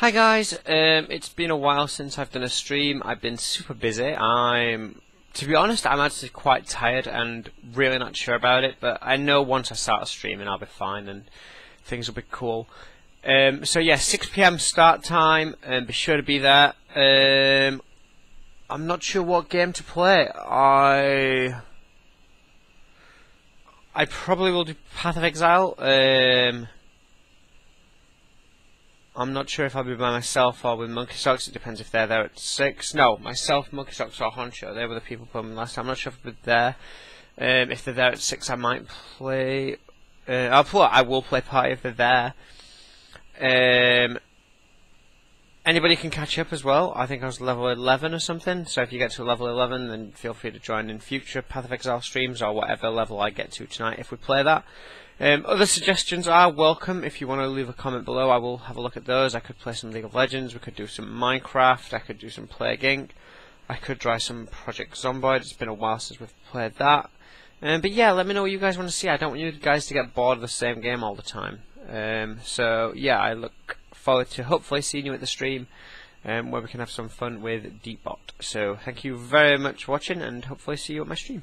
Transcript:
Hi guys, um, it's been a while since I've done a stream. I've been super busy. I'm, to be honest, I'm actually quite tired and really not sure about it. But I know once I start streaming, I'll be fine and things will be cool. Um, so yeah, 6 p.m. start time, and be sure to be there. Um, I'm not sure what game to play. I, I probably will do Path of Exile. I'm not sure if I'll be by myself or with Monkey Socks. It depends if they're there at six. No, myself, Monkey Socks, or Honcho. They were the people playing last time. I'm not sure if they're there. Um, if they're there at six, I might play. Uh, I'll play. I will play party if they're there. Um, anybody can catch up as well. I think I was level 11 or something. So if you get to level 11, then feel free to join in future Path of Exile streams or whatever level I get to tonight if we play that. Um, other suggestions are welcome. If you want to leave a comment below, I will have a look at those. I could play some League of Legends. We could do some Minecraft. I could do some Plague Inc. I could try some Project Zomboid. It's been a while since we've played that. Um, but yeah, let me know what you guys want to see. I don't want you guys to get bored of the same game all the time. Um, so yeah, I look forward to hopefully seeing you at the stream um, where we can have some fun with Deepbot. So thank you very much for watching and hopefully see you at my stream.